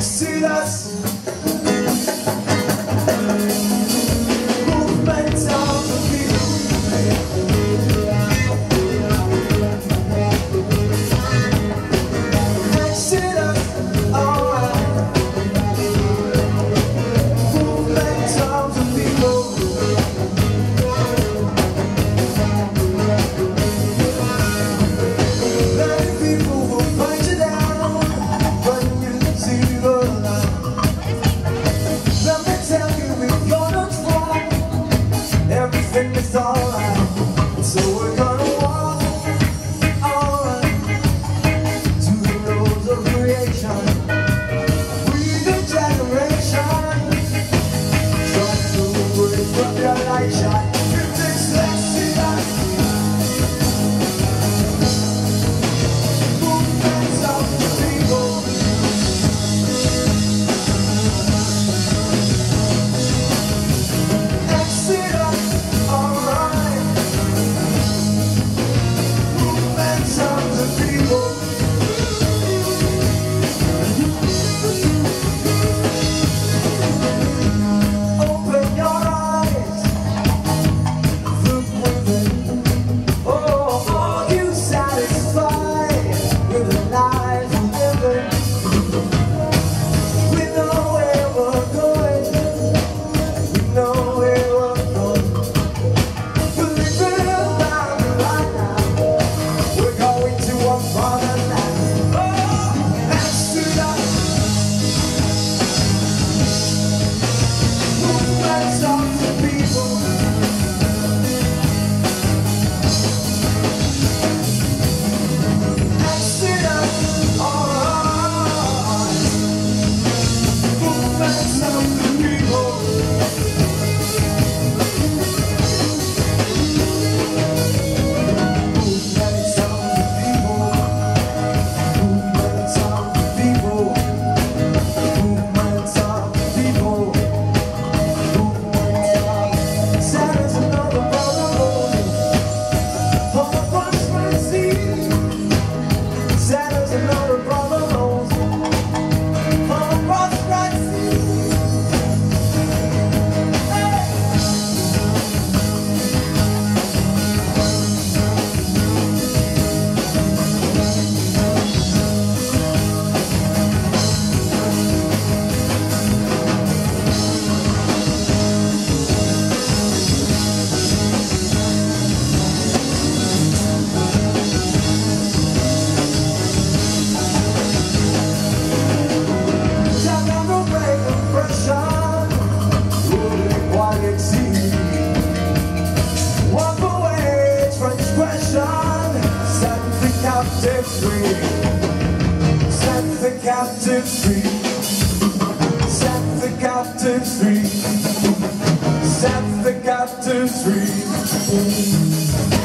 serás all I captain free. Set the captain free. Set the captain free.